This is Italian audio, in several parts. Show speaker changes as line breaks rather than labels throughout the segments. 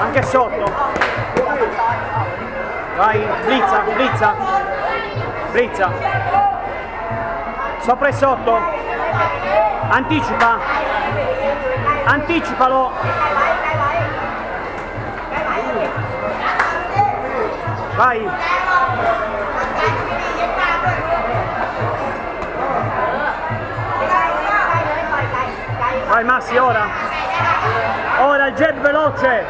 Anche sotto. Vai, blizza, blizza. Blizza. Sopra e sotto. Anticipa. Anticipalo. Vai. Vai Massi ora. Ora il jet veloce.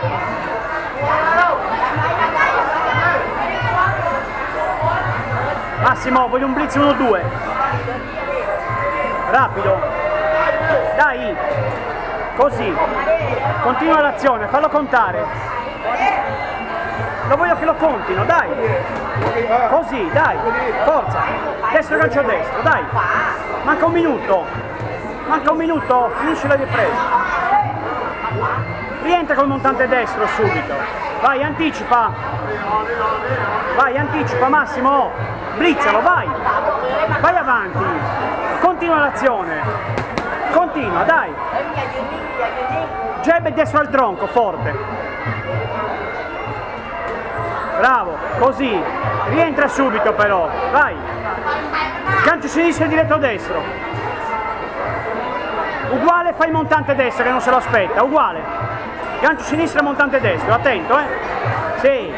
Massimo, voglio un blitz 1-2. Rapido. Dai. Così. Continua l'azione, fallo contare. Lo voglio che lo contino, dai. Così, dai. Forza. Destro calcio destro, dai. Manca un minuto. Manca un minuto, finisce la ripresa. Rientra col montante destro subito. Vai, anticipa. Vai, anticipa Massimo. Blizzalo, vai. Vai avanti. Continua l'azione. Continua, dai. Jab destro al tronco, forte. Bravo, così. Rientra subito però. Vai. Gancio sinistro e diretto destro. Uguale fai montante destro che non se lo aspetta, uguale. Gancio sinistro e montante destro, attento eh. Sì.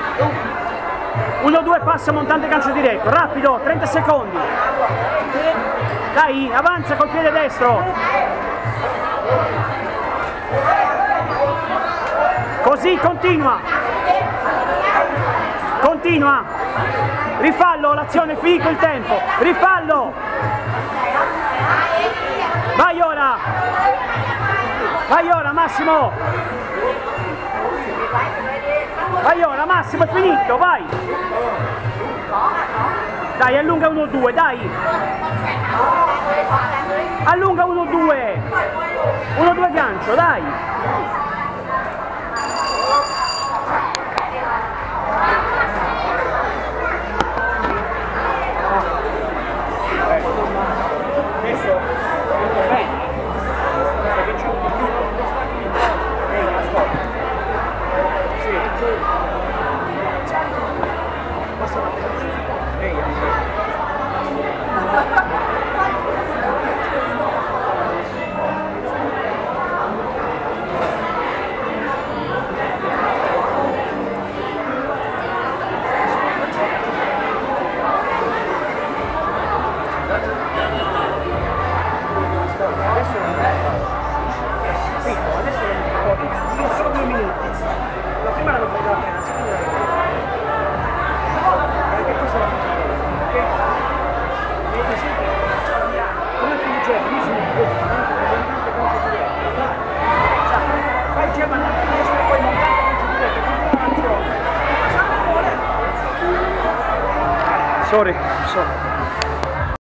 1-2 passa montante gancio diretto, rapido, 30 secondi. Dai, avanza col piede destro. Così, continua. Continua. Rifallo, l'azione, finito il tempo. Rifallo. Vai ora, Massimo. Vai ora, Massimo, è finito, vai. Dai, allunga 1-2, dai. Allunga 1-2. 1-2 gancio, dai. Adesso, bene. Perché c'è un minuto. Ehi, ascolta. Sì. Passa la Ehi, adesso sì, adesso io solo due minuti. La prima la presa la pena, la seconda la Perché questa è la prima ok? Vedete sempre, come ti dicevo, io sono un po' montante calcio diretto. Fai il gem andando a destra e poi montante calcio diretto, continuazione. Sorry, sorry.